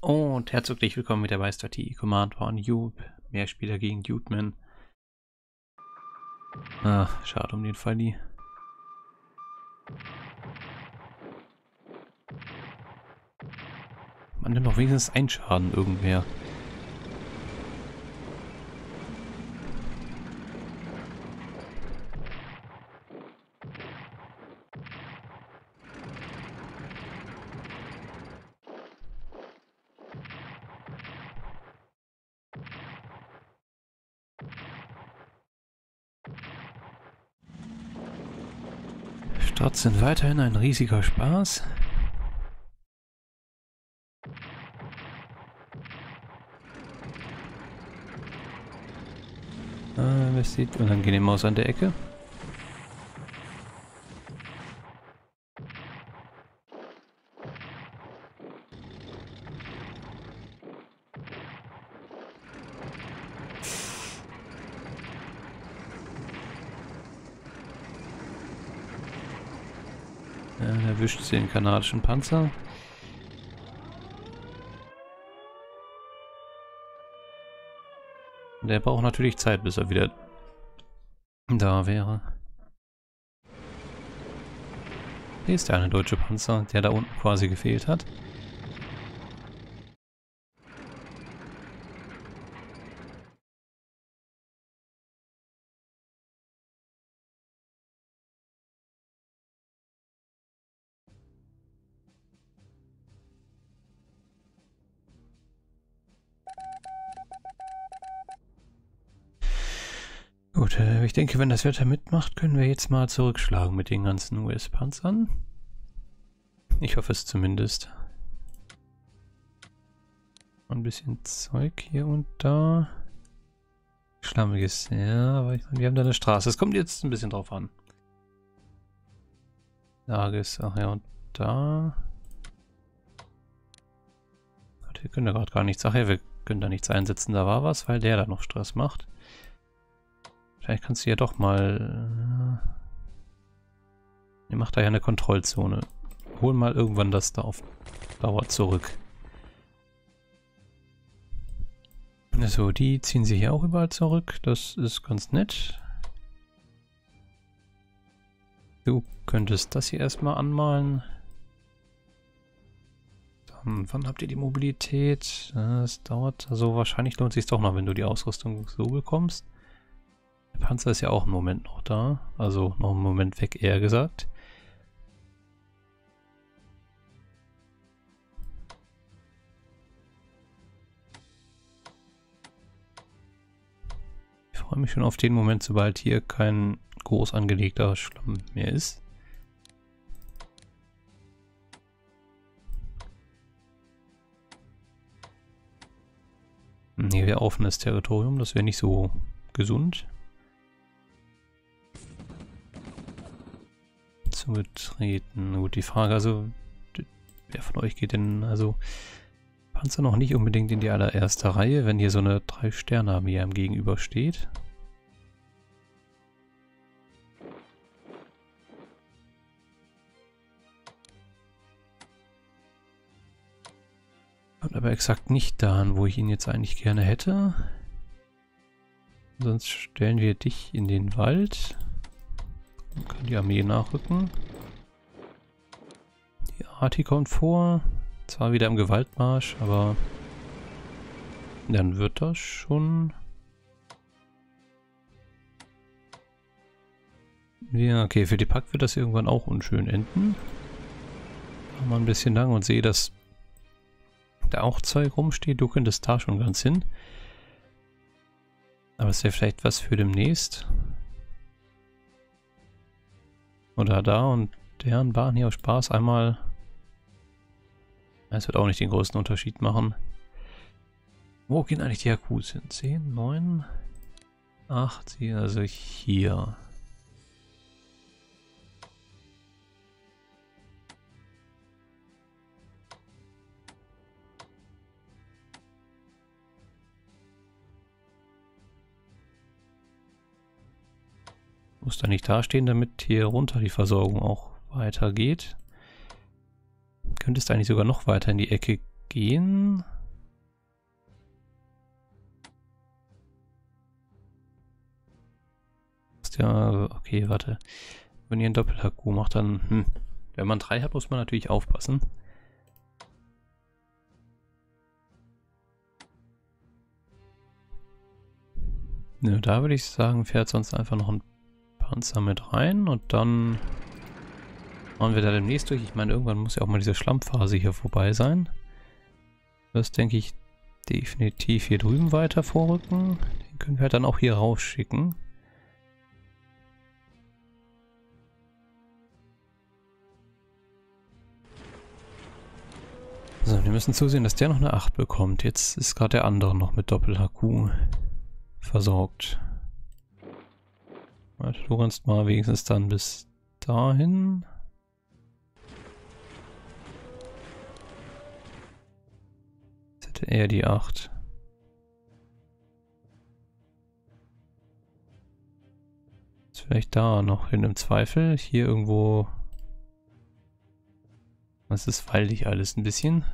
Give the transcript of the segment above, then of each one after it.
Und herzlich willkommen mit der bei T Command von Jupe. Mehrspieler gegen Dudeman. Ach, schade um den Falli. Man nimmt doch wenigstens einen Schaden irgendwer. Sind weiterhin ein riesiger Spaß. Ah, was sieht unangenehm aus an der Ecke. Ja, erwischt den kanadischen Panzer. Der braucht natürlich Zeit, bis er wieder da wäre. Hier ist der eine deutsche Panzer, der da unten quasi gefehlt hat. Denke, wenn das Wetter mitmacht, können wir jetzt mal zurückschlagen mit den ganzen US-Panzern. Ich hoffe es zumindest. Ein bisschen Zeug hier und da. Schlammiges, ja, aber ich wir haben da eine Straße. Es kommt jetzt ein bisschen drauf an. Lage ist, ach ja, und da. Wir können da gerade gar nichts. Ach ja, wir können da nichts einsetzen. Da war was, weil der da noch Stress macht. Vielleicht kannst du ja doch mal... Äh, ihr macht da ja eine Kontrollzone. Hol mal irgendwann das da auf Dauer zurück. So, die ziehen sie hier auch überall zurück. Das ist ganz nett. Du könntest das hier erstmal anmalen. Dann, wann habt ihr die Mobilität? Das dauert, also wahrscheinlich lohnt es sich doch noch, wenn du die Ausrüstung so bekommst. Der Panzer ist ja auch im Moment noch da. Also noch einen Moment weg, eher gesagt. Ich freue mich schon auf den Moment, sobald hier kein groß angelegter Schlamm mehr ist. Hier wäre offenes Territorium, das wäre nicht so gesund. Zu betreten. Gut, die Frage, also, wer von euch geht denn, also, Panzer noch nicht unbedingt in die allererste Reihe, wenn hier so eine Drei-Sterne-Armee am Gegenüber steht. Kommt aber exakt nicht dahin, wo ich ihn jetzt eigentlich gerne hätte. Sonst stellen wir dich in den Wald. Dann kann die Armee nachrücken. Die Arti kommt vor. Zwar wieder im Gewaltmarsch, aber dann wird das schon... Ja, okay, für die Pack wird das irgendwann auch unschön enden. Mal ein bisschen lang und sehe, dass da auch Zeug rumsteht. Du könntest da schon ganz hin. Aber es wäre vielleicht was für demnächst. Oder da und deren Bahn hier auf Spaß einmal. Es wird auch nicht den größten Unterschied machen. Wo gehen eigentlich die Akkus hin? 10, 9, 8, also hier. Muss da nicht dastehen, damit hier runter die Versorgung auch weitergeht. Könntest eigentlich sogar noch weiter in die Ecke gehen. Ja, okay, warte. Wenn ihr einen Doppel-HQ macht, dann, hm. Wenn man drei hat, muss man natürlich aufpassen. Nö, da würde ich sagen, fährt sonst einfach noch ein Panzer mit rein und dann machen wir da demnächst durch. Ich meine, irgendwann muss ja auch mal diese Schlammphase hier vorbei sein. Das denke ich definitiv hier drüben weiter vorrücken. Den können wir halt dann auch hier rausschicken. So, wir müssen zusehen, dass der noch eine 8 bekommt. Jetzt ist gerade der andere noch mit Doppel-HQ versorgt. Du kannst mal wenigstens dann bis dahin. Jetzt hätte er die 8. Ist vielleicht da noch hin im Zweifel. Hier irgendwo. Das ist waldig alles ein bisschen.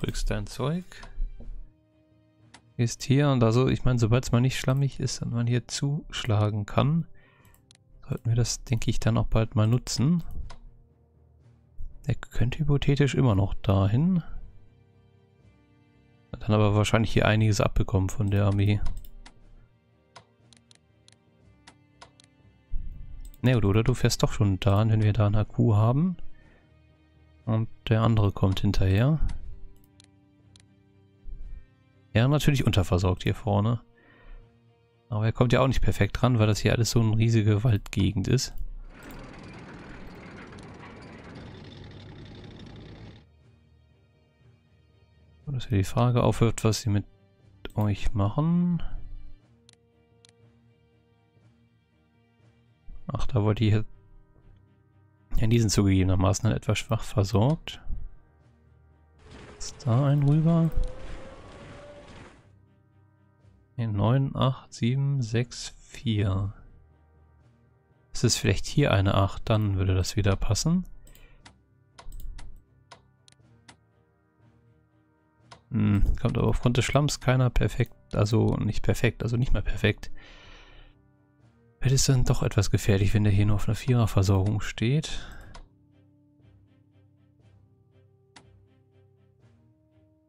Kriegst dein Zeug. Ist hier und also, ich meine, sobald es mal nicht schlammig ist und man hier zuschlagen kann, sollten wir das, denke ich, dann auch bald mal nutzen. Der könnte hypothetisch immer noch dahin. Hat dann aber wahrscheinlich hier einiges abbekommen von der Armee. Ne, oder du fährst doch schon da, wenn wir da einen Akku haben. Und der andere kommt hinterher. Ja, natürlich unterversorgt hier vorne. Aber er kommt ja auch nicht perfekt dran, weil das hier alles so eine riesige Waldgegend ist. Dass hier die Frage aufhört, was sie mit euch machen. Ach, da wollte ich hier... Ja, die sind zugegebenermaßen etwas schwach versorgt. Ist da ein rüber? 9, 8, 7, 6, 4. Es ist vielleicht hier eine 8, dann würde das wieder passen. Hm, kommt aber aufgrund des Schlamms keiner perfekt, also nicht perfekt, also nicht mehr perfekt. Wird es dann doch etwas gefährlich, wenn der hier nur auf einer Viererversorgung steht.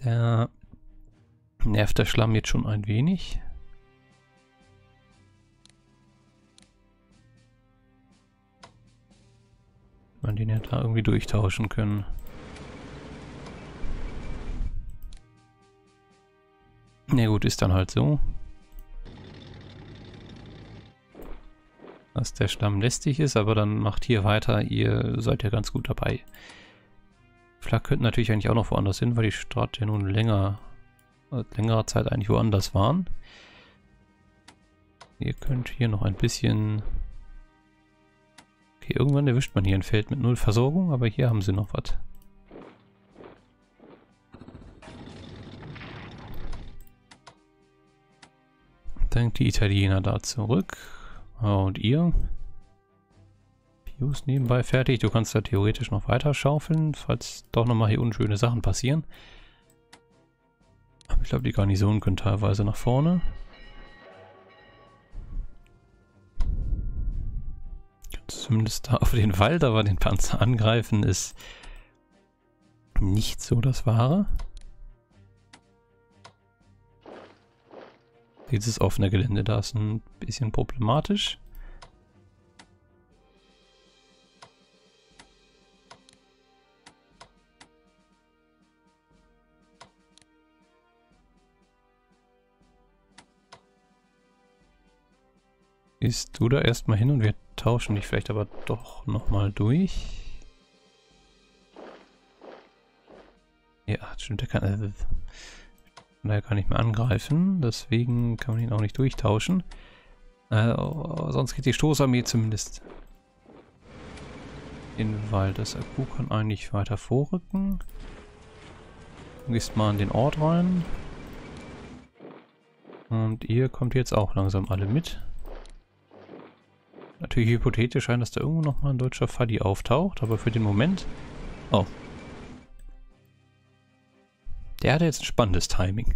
Der Nervt der Schlamm jetzt schon ein wenig? Man den ja da irgendwie durchtauschen können. Na gut, ist dann halt so. Dass der Stamm lästig ist, aber dann macht hier weiter, ihr seid ja ganz gut dabei. Flak könnte natürlich eigentlich auch noch woanders hin, weil die Stadt ja nun länger längerer Zeit eigentlich woanders waren. Ihr könnt hier noch ein bisschen... Okay, irgendwann erwischt man hier ein Feld mit null Versorgung, aber hier haben sie noch was. Dann die Italiener da zurück. Und ihr? Pius nebenbei fertig. Du kannst da theoretisch noch weiter schaufeln, falls doch nochmal hier unschöne Sachen passieren. Ich glaube, die Garnison können teilweise nach vorne. Zumindest da auf den Wald, aber den Panzer angreifen ist nicht so das Wahre. Dieses offene Gelände da ist ein bisschen problematisch. Gehst du da erstmal hin und wir tauschen dich vielleicht aber doch nochmal durch. Ja, stimmt, der kann, äh, der kann nicht mehr angreifen, deswegen kann man ihn auch nicht durchtauschen. Äh, sonst geht die Stoßarmee zumindest in den Wald. Das Akku kann eigentlich weiter vorrücken. Du gehst mal in den Ort rein. Und ihr kommt jetzt auch langsam alle mit. Natürlich hypothetisch scheint, dass da irgendwo nochmal ein deutscher Faddy auftaucht, aber für den Moment... Oh. Der hatte jetzt ein spannendes Timing.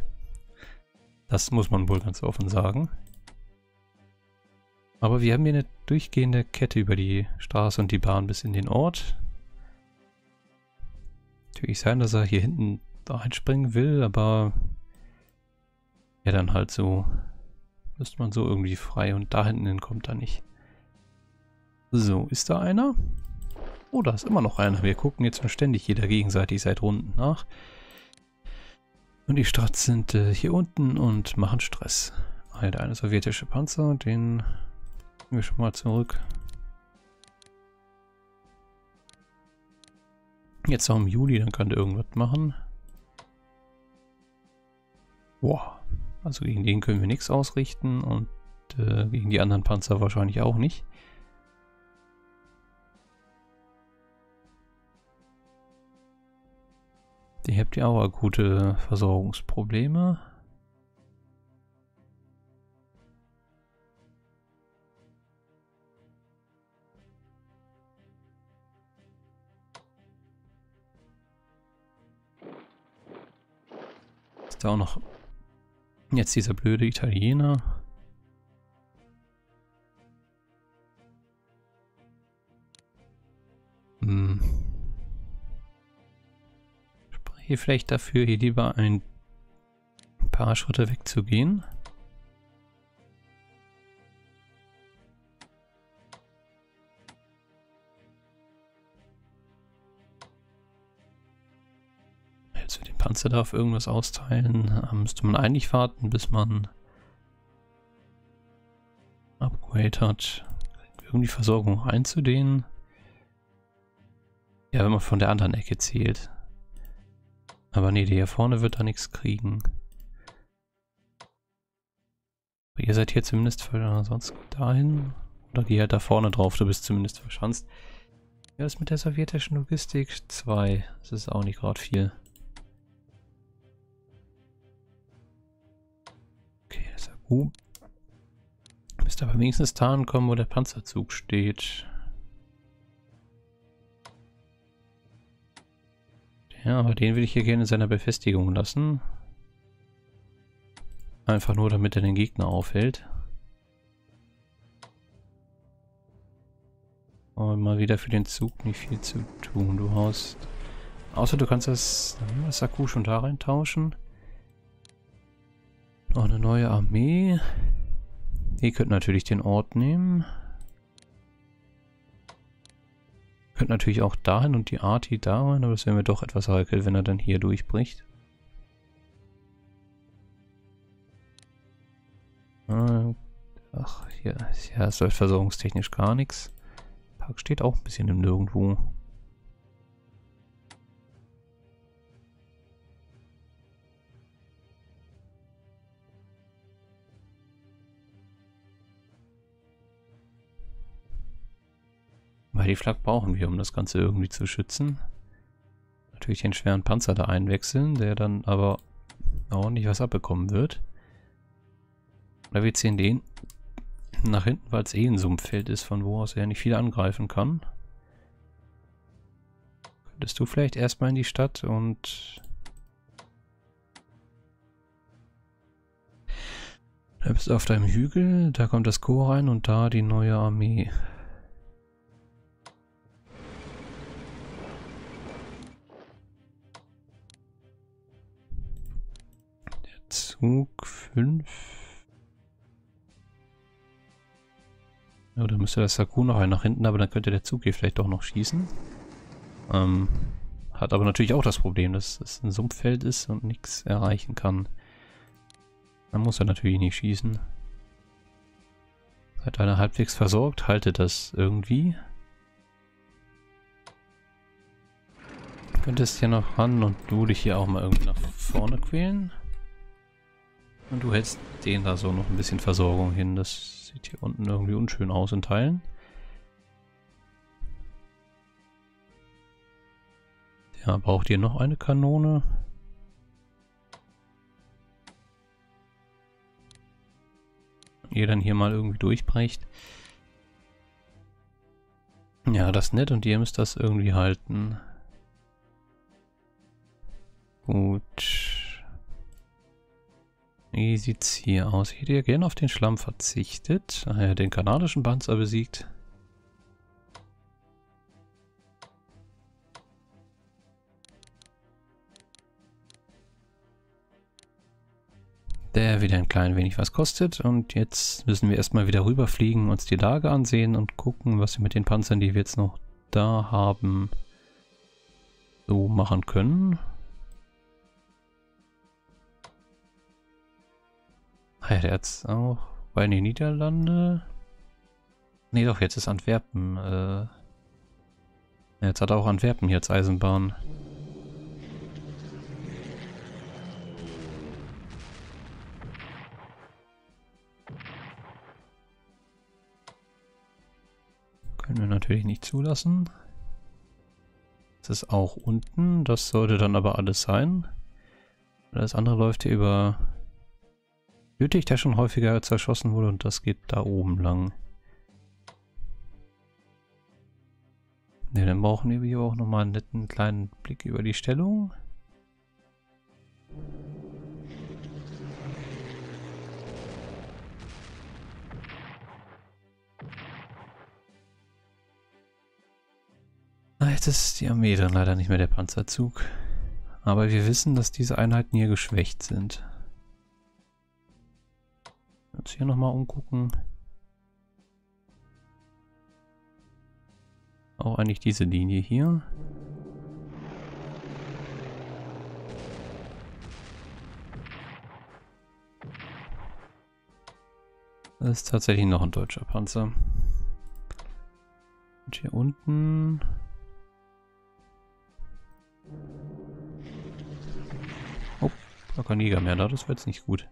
Das muss man wohl ganz offen sagen. Aber wir haben hier eine durchgehende Kette über die Straße und die Bahn bis in den Ort. Natürlich sein, dass er hier hinten einspringen will, aber ja dann halt so. Müsste man so irgendwie frei und da hinten kommt er nicht. So, ist da einer? Oh, da ist immer noch einer. Wir gucken jetzt ständig jeder gegenseitig seit Runden nach. Und die Strats sind äh, hier unten und machen Stress. Der eine sowjetische Panzer, den wir schon mal zurück. Jetzt auch im Juli, dann kann der irgendwas machen. Boah. Also gegen den können wir nichts ausrichten und äh, gegen die anderen Panzer wahrscheinlich auch nicht. Die habt ihr auch akute Versorgungsprobleme. Ist da auch noch jetzt dieser blöde Italiener. Hm. Spreche vielleicht dafür, hier lieber ein paar Schritte wegzugehen. Also den Panzer darf irgendwas austeilen. Müsste man eigentlich warten, bis man Upgrade hat. Irgendwie Versorgung einzudehnen. Ja, wenn man von der anderen Ecke zählt. Aber nee, der hier vorne wird da nichts kriegen. Aber ihr seid hier zumindest für, sonst dahin. Oder geh halt da vorne drauf, du bist zumindest verschanzt. Ja, ist mit der sowjetischen Logistik 2. Das ist auch nicht gerade viel. Okay, ist ja gut. Müsste aber wenigstens da ankommen, wo der Panzerzug steht. Ja, aber den will ich hier gerne in seiner Befestigung lassen. Einfach nur, damit er den Gegner aufhält. Und mal wieder für den Zug nicht viel zu tun. Du hast... Außer du kannst das, das Akku schon da reintauschen. Noch eine neue Armee. Ihr könnt natürlich den Ort nehmen. Könnte natürlich auch dahin und die Arti da rein, aber das wäre mir doch etwas heikel, wenn er dann hier durchbricht. Äh, ach, hier, ja, es läuft versorgungstechnisch gar nichts. Park steht auch ein bisschen im Nirgendwo. Weil die Flak brauchen wir, um das Ganze irgendwie zu schützen. Natürlich den schweren Panzer da einwechseln, der dann aber ordentlich was abbekommen wird. Oder wir ziehen den nach hinten, weil es eh ein Sumpffeld ist, von wo aus er nicht viel angreifen kann. Könntest du vielleicht erstmal in die Stadt und... Du bist auf deinem Hügel, da kommt das Chor rein und da die neue Armee. Zug 5. Ja, dann müsste das Saku noch nach hinten, aber dann könnte der Zug hier vielleicht doch noch schießen. Ähm, hat aber natürlich auch das Problem, dass es ein Sumpffeld ist und nichts erreichen kann. Dann muss er natürlich nicht schießen. Seid einer halbwegs versorgt, haltet das irgendwie. Könntest hier noch ran und du dich hier auch mal irgendwie nach vorne quälen. Und du hältst den da so noch ein bisschen Versorgung hin. Das sieht hier unten irgendwie unschön aus in Teilen. Ja, braucht ihr noch eine Kanone? ihr dann hier mal irgendwie durchbrecht. Ja, das ist nett und ihr müsst das irgendwie halten. Gut. Wie sieht's hier aus? Ich hätte ja gerne auf den Schlamm verzichtet. Ah ja, den kanadischen Panzer besiegt. Der wieder ein klein wenig was kostet. Und jetzt müssen wir erstmal wieder rüberfliegen, uns die Lage ansehen und gucken, was wir mit den Panzern, die wir jetzt noch da haben, so machen können. Ah ja, der hat's auch bei den Niederlande. Nee, doch, jetzt ist Antwerpen. Äh, jetzt hat er auch Antwerpen hier als Eisenbahn. Können wir natürlich nicht zulassen. Das ist auch unten. Das sollte dann aber alles sein. Das andere läuft hier über Lüttich, der schon häufiger zerschossen wurde und das geht da oben lang. Ne, dann brauchen wir hier auch nochmal einen netten kleinen Blick über die Stellung. Ah, jetzt ist die Armee dann leider nicht mehr der Panzerzug. Aber wir wissen, dass diese Einheiten hier geschwächt sind uns hier nochmal umgucken. Auch eigentlich diese Linie hier. Das ist tatsächlich noch ein deutscher Panzer. Und hier unten... Oh, gar kein Jäger mehr da, das wird jetzt nicht gut.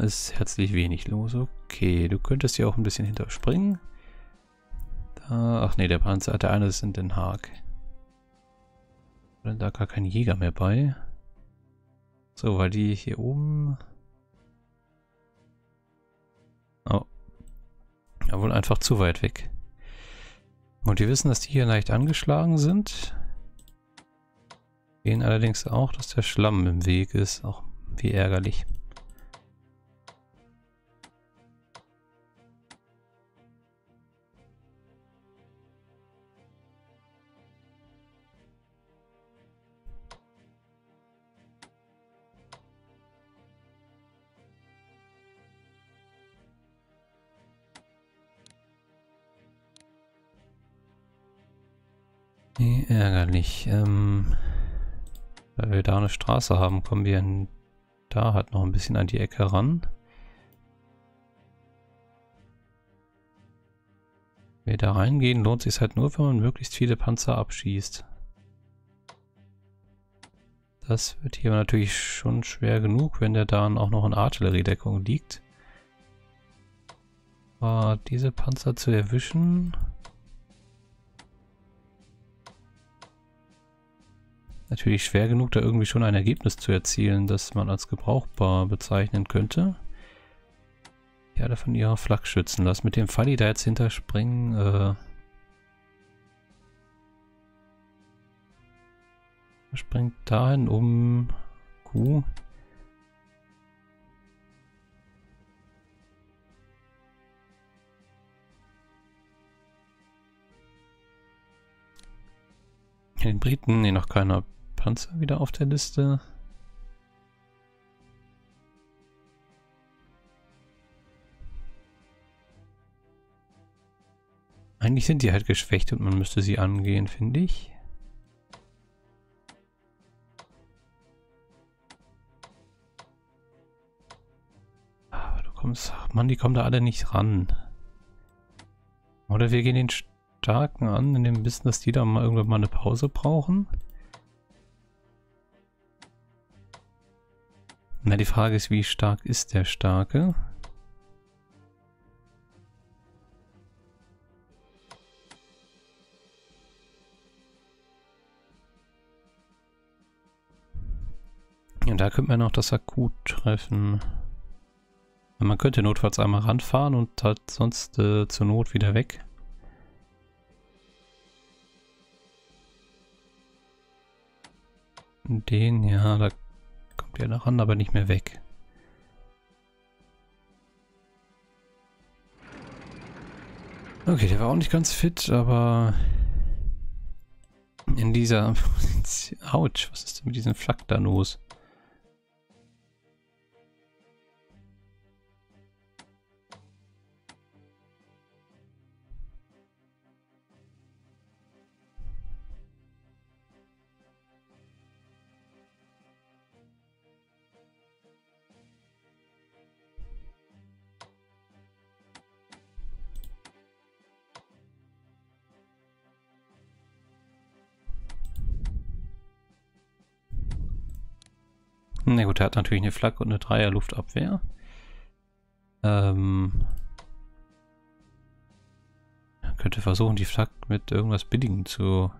Ist herzlich wenig los. Okay, du könntest hier auch ein bisschen hinterspringen. Da, ach nee, der Panzer, der eine ist in Den Haag. Da gar kein Jäger mehr bei. So, weil die hier oben... Oh. Ja, wohl einfach zu weit weg. Und wir wissen, dass die hier leicht angeschlagen sind. Sehen allerdings auch, dass der Schlamm im Weg ist. Auch wie ärgerlich. Nee, ärgerlich. Ähm, weil wir da eine Straße haben, kommen wir da halt noch ein bisschen an die Ecke ran. Wenn wir da reingehen, lohnt sich halt nur, wenn man möglichst viele Panzer abschießt. Das wird hier natürlich schon schwer genug, wenn der dann auch noch in Artilleriedeckung liegt. Aber diese Panzer zu erwischen... natürlich schwer genug, da irgendwie schon ein Ergebnis zu erzielen, das man als gebrauchbar bezeichnen könnte. Ja, da von ihrer Flak schützen lassen. Mit dem Falli da jetzt hinterspringen, äh... Springt dahin um Q. Den Briten, nee, noch keiner Panzer wieder auf der Liste. Eigentlich sind die halt geschwächt und man müsste sie angehen, finde ich. Aber du kommst... Mann, die kommen da alle nicht ran. Oder wir gehen den Starken an, in dem Wissen, dass die da mal irgendwann mal eine Pause brauchen. Na, die Frage ist, wie stark ist der Starke? Und da könnte man noch das Akku treffen. Man könnte notfalls einmal ranfahren und halt sonst äh, zur Not wieder weg. Den, ja, da kommt er noch ran, aber nicht mehr weg. Okay, der war auch nicht ganz fit, aber in dieser... Autsch, was ist denn mit diesem Flak da los? Na gut, er hat natürlich eine Flak und eine Dreier-Luftabwehr. Ähm, er könnte versuchen, die Flak mit irgendwas Billigem zu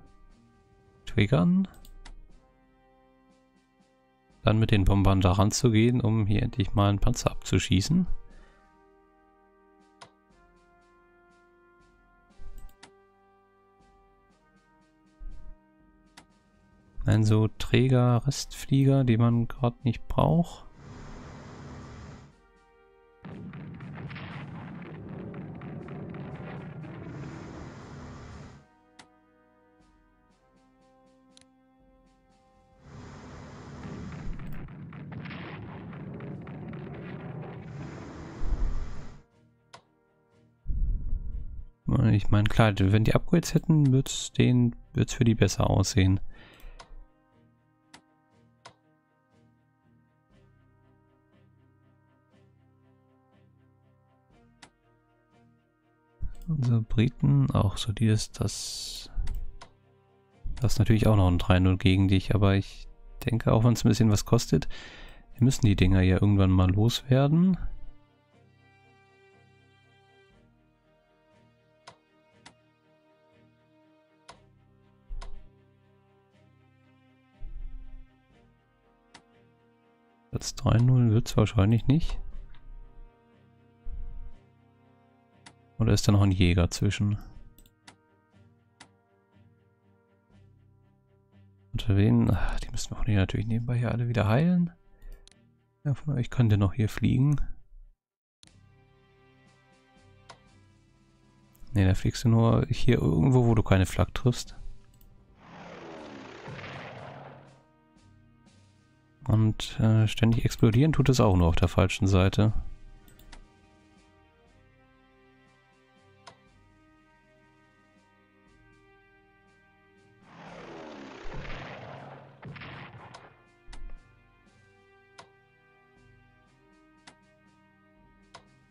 triggern. Dann mit den Bombern da ranzugehen, um hier endlich mal einen Panzer abzuschießen. Nein, so Träger, Restflieger, die man gerade nicht braucht. Ich meine, klar, wenn die Upgrades hätten, würde es für die besser aussehen. Unsere Briten, auch so die ist das. Das ist natürlich auch noch ein 3-0 gegen dich, aber ich denke, auch wenn es ein bisschen was kostet, wir müssen die Dinger ja irgendwann mal loswerden. Platz 3-0 wird es wahrscheinlich nicht. Oder ist da noch ein Jäger zwischen? Unter wen? Ach, die müssen wir auch nicht natürlich nebenbei hier alle wieder heilen. Ja, von euch kann der noch hier fliegen. Ne, da fliegst du nur hier irgendwo, wo du keine Flak triffst. Und äh, ständig explodieren tut es auch nur auf der falschen Seite.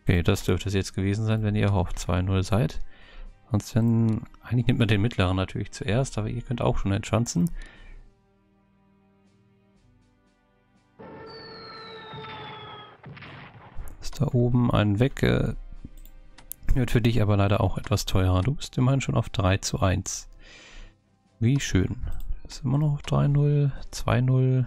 Okay, das dürfte es jetzt gewesen sein, wenn ihr auf 2-0 seid. Sonst wenn, eigentlich nimmt man den mittleren natürlich zuerst, aber ihr könnt auch schon entschanzen. Ist da oben ein weg. Äh, wird für dich aber leider auch etwas teurer. Du bist immerhin schon auf 3 zu 1. Wie schön. Ist immer noch auf 3-0, 2-0.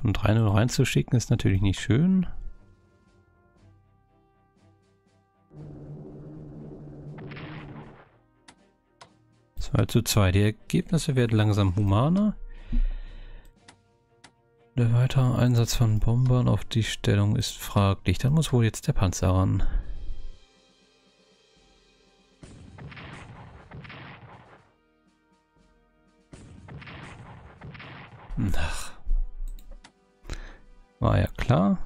Von 3-0 reinzuschicken ist natürlich nicht schön. Zu zwei. Die Ergebnisse werden langsam humaner. Der weitere Einsatz von Bombern auf die Stellung ist fraglich. Dann muss wohl jetzt der Panzer ran. Ach. War ja klar.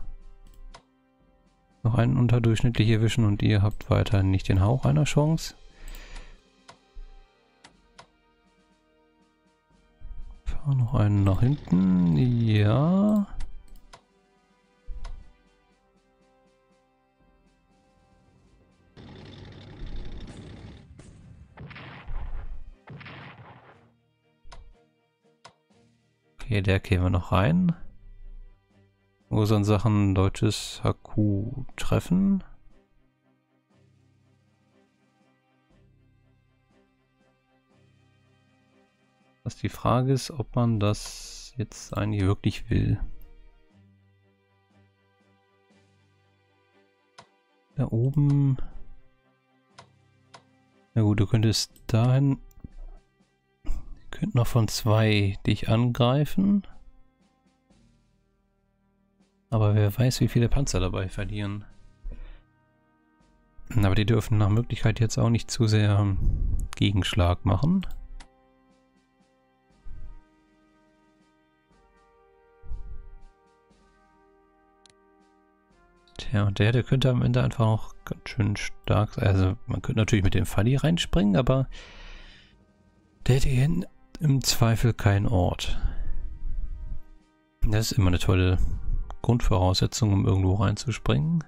Noch einen unterdurchschnittlich erwischen und ihr habt weiterhin nicht den Hauch einer Chance. Fahr noch einen nach hinten. Ja. Okay, der käme noch rein. Sind Sachen deutsches HQ treffen? Was die Frage ist, ob man das jetzt eigentlich wirklich will. Da oben... Na gut, du könntest dahin... Könnt noch von zwei dich angreifen. Aber wer weiß, wie viele Panzer dabei verlieren. Aber die dürfen nach Möglichkeit jetzt auch nicht zu sehr Gegenschlag machen. Tja, und der, der könnte am Ende einfach auch ganz schön stark sein. Also man könnte natürlich mit dem Falli reinspringen, aber der hätte hier im Zweifel keinen Ort. Das ist immer eine tolle Grundvoraussetzung, um irgendwo reinzuspringen.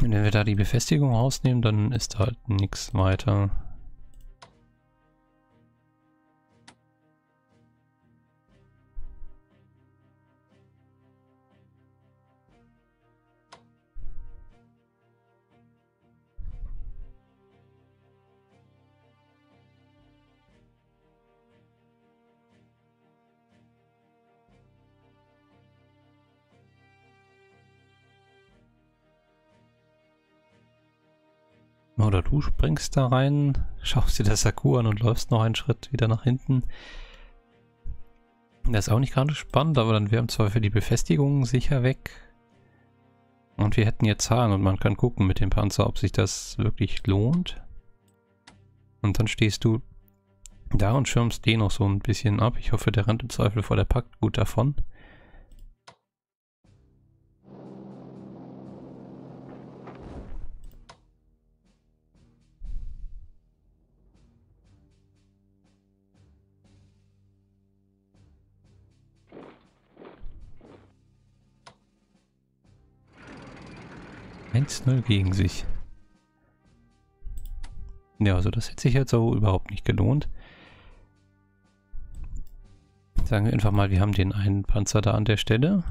Wenn wir da die Befestigung rausnehmen, dann ist halt nichts weiter. Oder du springst da rein, schaust dir das Akku an und läufst noch einen Schritt wieder nach hinten. Das ist auch nicht gerade spannend, aber dann wären zwar für die Befestigung sicher weg. Und wir hätten jetzt Zahlen und man kann gucken mit dem Panzer, ob sich das wirklich lohnt. Und dann stehst du da und schirmst den noch so ein bisschen ab. Ich hoffe, der rennt im Zweifel vor der Pakt gut davon. Eins null gegen sich. Ja, also das hätte sich jetzt so überhaupt nicht gelohnt. Sagen wir einfach mal, wir haben den einen Panzer da an der Stelle.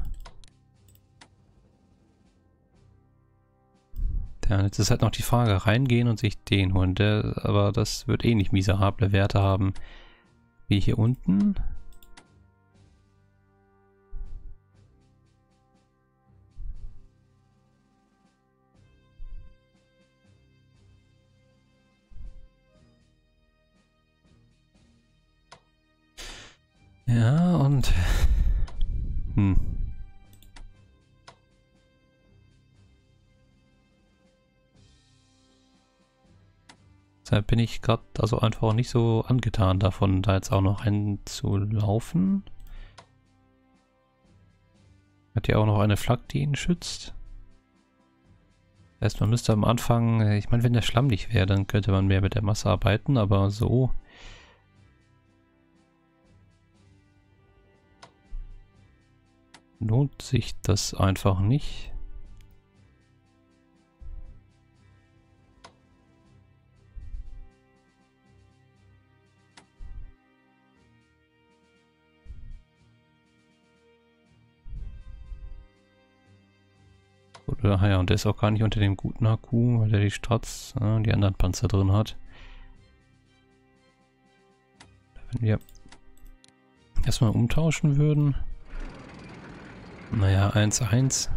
Ja, jetzt ist halt noch die Frage, reingehen und sich den holen. Der, aber das wird eh nicht miserable Werte haben wie hier unten. Ja, und... Hm. Deshalb bin ich gerade also einfach nicht so angetan davon, da jetzt auch noch einzulaufen. Hat ja auch noch eine Flak, die ihn schützt. Das heißt, man müsste am Anfang, ich meine, wenn der Schlamm nicht wäre, dann könnte man mehr mit der Masse arbeiten, aber so lohnt sich das einfach nicht. Oder, ja, und der ist auch gar nicht unter dem guten Akku, weil der die Stratz, äh, die anderen Panzer drin hat. Wenn wir erstmal umtauschen würden. Naja, 1-1.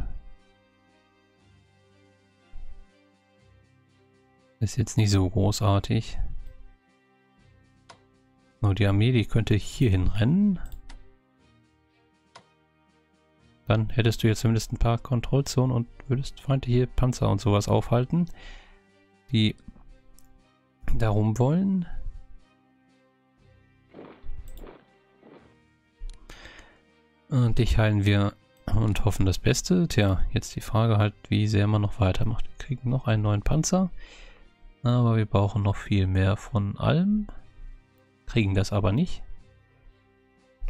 Ist jetzt nicht so großartig. Nur die Armee, die könnte hier hinrennen. Dann hättest du jetzt zumindest ein paar Kontrollzonen und würdest feindliche Panzer und sowas aufhalten, die darum wollen. Und dich heilen wir und hoffen das Beste. Tja, jetzt die Frage halt, wie sehr man noch weitermacht. Wir kriegen noch einen neuen Panzer, aber wir brauchen noch viel mehr von allem. Kriegen das aber nicht.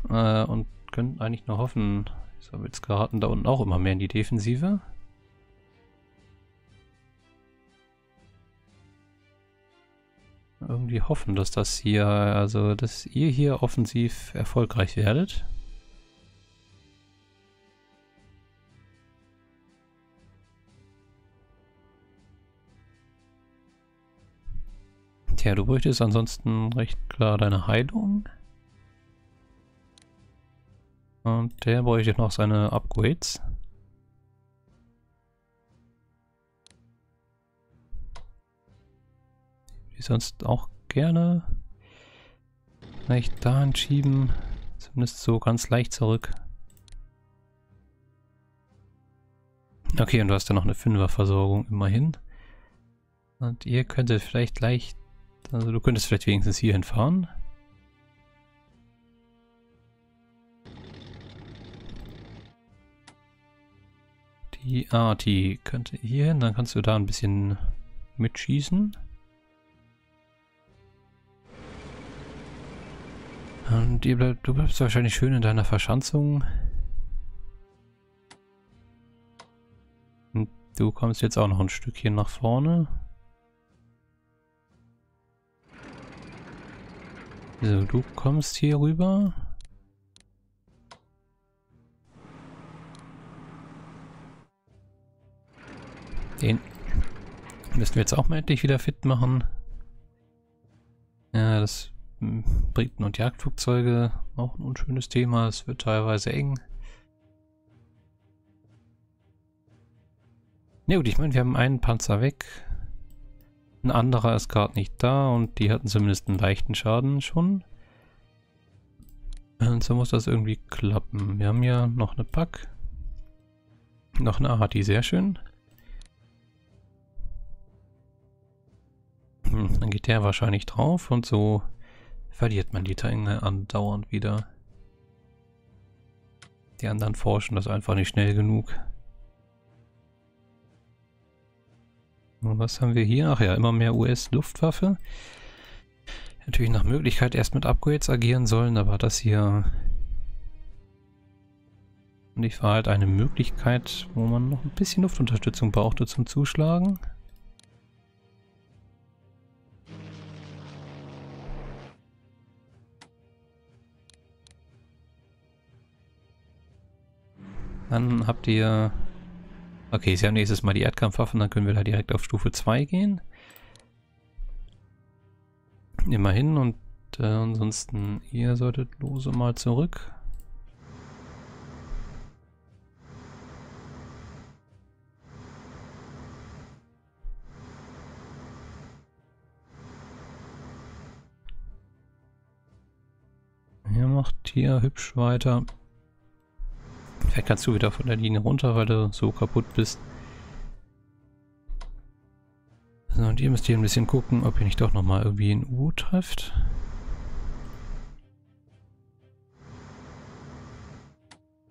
Äh, und können eigentlich nur hoffen, so jetzt geraten da unten auch immer mehr in die Defensive. irgendwie hoffen, dass das hier, also dass ihr hier offensiv erfolgreich werdet. Tja, du bräuchtest ansonsten recht klar deine Heilung. Und der bräuchte noch seine Upgrades. Wie sonst auch gerne vielleicht dahin schieben. Zumindest so ganz leicht zurück. Okay, und du hast ja noch eine Fünferversorgung immerhin. Und ihr könntet vielleicht leicht... Also du könntest vielleicht wenigstens hier hinfahren. Die die könnte hier hin, dann kannst du da ein bisschen mitschießen. Und bleib, du bleibst wahrscheinlich schön in deiner Verschanzung. Und du kommst jetzt auch noch ein Stückchen nach vorne. So, du kommst hier rüber. Den müssen wir jetzt auch mal endlich wieder fit machen. Ja, das hm, Briten- und Jagdflugzeuge, auch ein unschönes Thema. Es wird teilweise eng. Ne gut, ich meine, wir haben einen Panzer weg. Ein anderer ist gerade nicht da und die hatten zumindest einen leichten Schaden schon. Und so muss das irgendwie klappen. Wir haben ja noch eine Pack. Noch eine Arti, sehr schön. Hm, dann geht der wahrscheinlich drauf und so verliert man die Dinge andauernd wieder. Die anderen forschen das einfach nicht schnell genug. Was haben wir hier? Ach ja, immer mehr US-Luftwaffe. Natürlich nach Möglichkeit erst mit Upgrades agieren sollen, aber das hier... Und ich war halt eine Möglichkeit, wo man noch ein bisschen Luftunterstützung brauchte zum Zuschlagen. Dann habt ihr... Okay, sie haben nächstes Mal die Erdkampfwaffen, dann können wir da direkt auf Stufe 2 gehen. Immerhin und äh, ansonsten ihr solltet lose mal zurück. Ihr macht hier hübsch weiter. Vielleicht kannst du wieder von der Linie runter, weil du so kaputt bist. So, und ihr müsst hier ein bisschen gucken, ob ihr nicht doch nochmal irgendwie ein U trefft.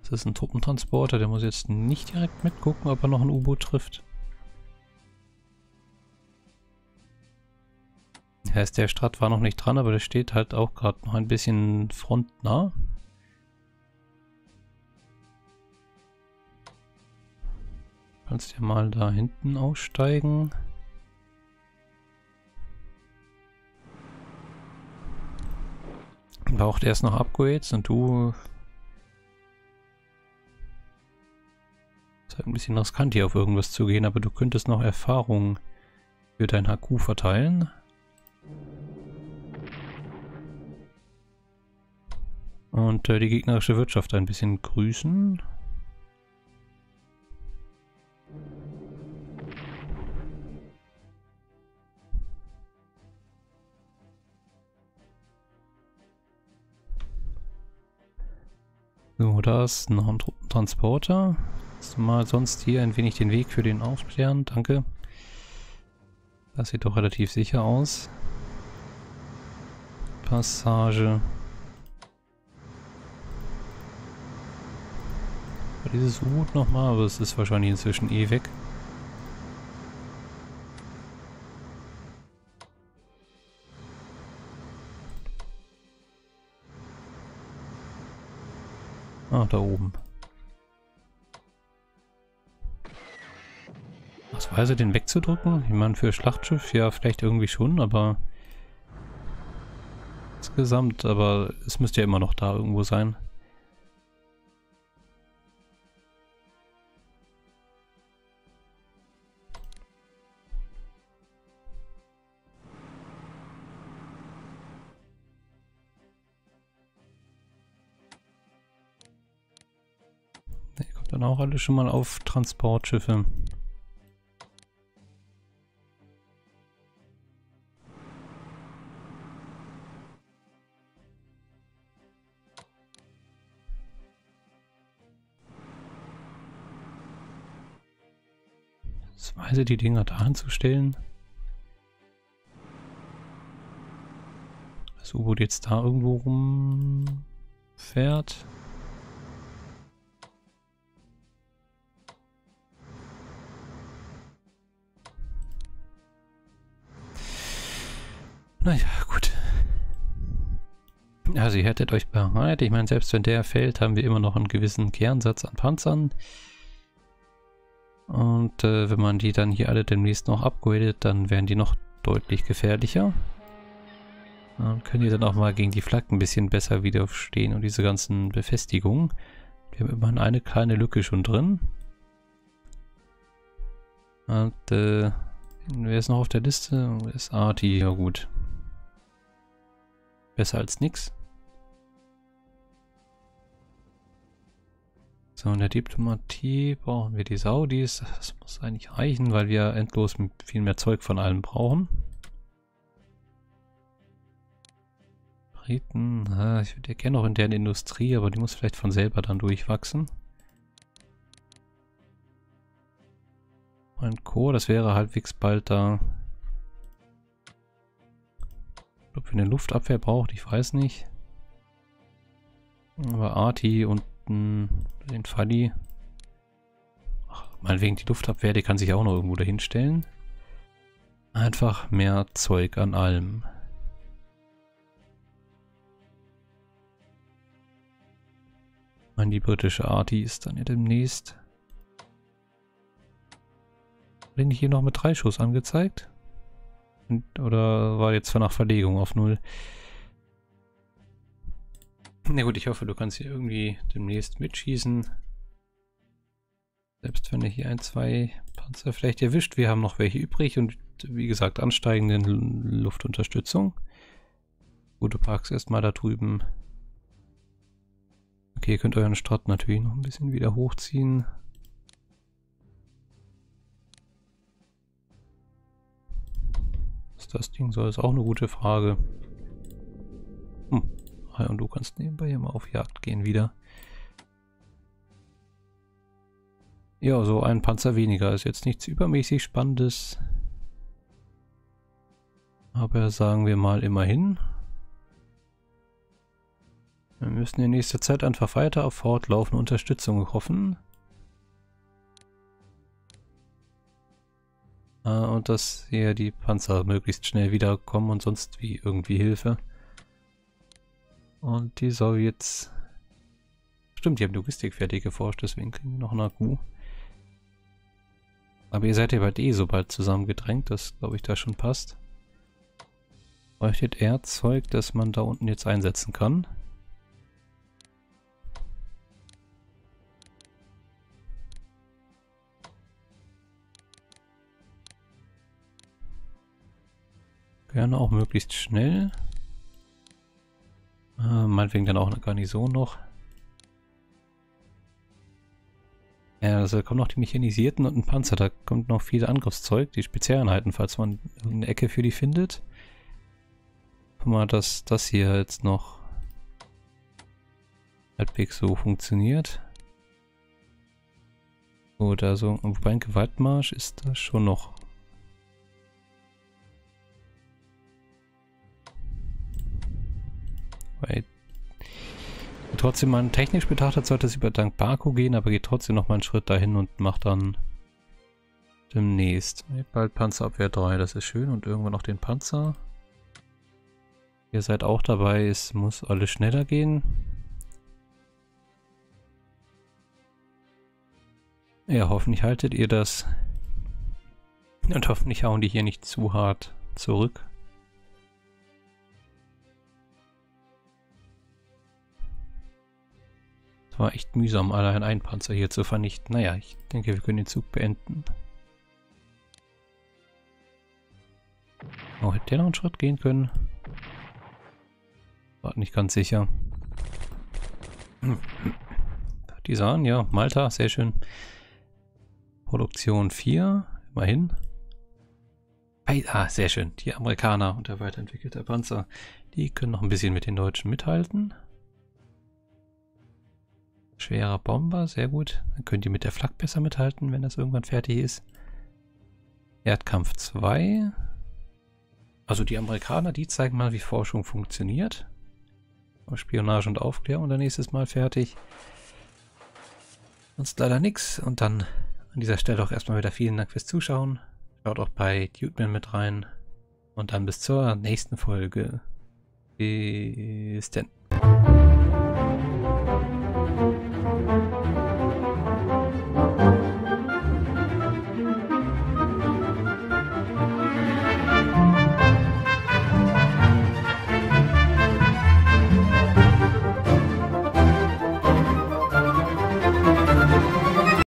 Das ist ein Truppentransporter, der muss jetzt nicht direkt mitgucken, ob er noch ein U-Boot trifft. Das heißt, der Strat war noch nicht dran, aber der steht halt auch gerade noch ein bisschen frontnah. Kannst ja mal da hinten aussteigen. Braucht erst noch Upgrades und du... Ist halt ein bisschen riskant hier auf irgendwas zu gehen, aber du könntest noch Erfahrung für dein HQ verteilen. Und äh, die gegnerische Wirtschaft ein bisschen grüßen. Da ist ein Transporter. Mal sonst hier ein wenig den Weg für den aufklären. Danke. Das sieht doch relativ sicher aus. Passage. Dieses U nochmal, aber es ist wahrscheinlich inzwischen eh weg. noch da oben? Was weiß also, den wegzudrücken? Ich meine, für Schlachtschiff ja vielleicht irgendwie schon, aber... Insgesamt, aber es müsste ja immer noch da irgendwo sein. Alle schon mal auf Transportschiffe. Weise die Dinger da anzustellen. Das U-Boot jetzt da irgendwo rumfährt. Naja, gut. Also ihr hättet euch bereit. Ich meine, selbst wenn der fällt, haben wir immer noch einen gewissen Kernsatz an Panzern. Und äh, wenn man die dann hier alle demnächst noch upgradet, dann werden die noch deutlich gefährlicher. Dann können die dann auch mal gegen die Flaggen ein bisschen besser widerstehen und diese ganzen Befestigungen. Wir haben immerhin eine kleine Lücke schon drin. Und äh, wer ist noch auf der Liste? Ist Arti, ja gut. Besser als nix. So, in der Diplomatie brauchen wir die Saudis. Das muss eigentlich reichen, weil wir endlos viel mehr Zeug von allem brauchen. Briten, ich würde ja gerne noch in deren Industrie, aber die muss vielleicht von selber dann durchwachsen. Und Co., das wäre halbwegs bald da. Ob wir eine Luftabwehr braucht, ich weiß nicht. Aber Arti und den, den Fadi. Ach, meinetwegen die Luftabwehr, die kann sich auch noch irgendwo dahin stellen. Einfach mehr Zeug an allem. Meine, die britische Arti ist dann ja demnächst. Bin ich hier noch mit drei Schuss angezeigt? Oder war jetzt nach Verlegung auf null? Na gut, ich hoffe, du kannst hier irgendwie demnächst mitschießen. Selbst wenn er hier ein, zwei Panzer vielleicht erwischt. Wir haben noch welche übrig und wie gesagt, ansteigende Luftunterstützung. Gut, du parkst erstmal da drüben. Okay, ihr könnt euren Strat natürlich noch ein bisschen wieder hochziehen. Was das Ding soll, ist auch eine gute Frage. Hm. Ah, und du kannst nebenbei hier mal auf Jagd gehen wieder. Ja, so ein Panzer weniger ist jetzt nichts übermäßig Spannendes. Aber sagen wir mal immerhin. Wir müssen in nächster Zeit einfach weiter auf fortlaufende Unterstützung hoffen. Ah, und dass hier die Panzer möglichst schnell wiederkommen und sonst wie irgendwie Hilfe. Und die Sowjets... Stimmt, die haben Logistik fertig geforscht, deswegen kriegen wir noch eine Akku. Aber ihr seid ja bald eh so bald zusammengedrängt, das glaube ich da schon passt. Bräuchtet Erdzeug, das man da unten jetzt einsetzen kann. Gerne auch möglichst schnell. Äh, meinetwegen dann auch eine Garnison noch. Ja, also kommen noch die Mechanisierten und ein Panzer. Da kommt noch viel Angriffszeug, die Spezialeinheiten, falls man eine Ecke für die findet. Guck mal, dass das hier jetzt noch halbwegs so funktioniert. Oder so, wobei ein Gewaltmarsch ist da schon noch Weil trotzdem man technisch betrachtet sollte es über Dank Baku gehen, aber geht trotzdem noch mal einen Schritt dahin und macht dann demnächst. Bald Panzerabwehr 3, das ist schön. Und irgendwann noch den Panzer. Ihr seid auch dabei, es muss alles schneller gehen. Ja, hoffentlich haltet ihr das. Und hoffentlich hauen die hier nicht zu hart zurück. Es war echt mühsam, allein einen Panzer hier zu vernichten. Naja, ich denke, wir können den Zug beenden. Oh, hätte der noch einen Schritt gehen können? War nicht ganz sicher. Die sahen, ja, Malta, sehr schön. Produktion 4, immerhin. Ah, sehr schön. Die Amerikaner und der weiterentwickelte Panzer, die können noch ein bisschen mit den Deutschen mithalten. Schwerer Bomber, sehr gut. Dann könnt ihr mit der Flak besser mithalten, wenn das irgendwann fertig ist. Erdkampf 2. Also die Amerikaner, die zeigen mal, wie Forschung funktioniert. Spionage und Aufklärung dann nächstes Mal fertig. Sonst leider nichts. Und dann an dieser Stelle auch erstmal wieder vielen Dank fürs Zuschauen. Schaut auch bei Dudeman mit rein. Und dann bis zur nächsten Folge. Bis denn.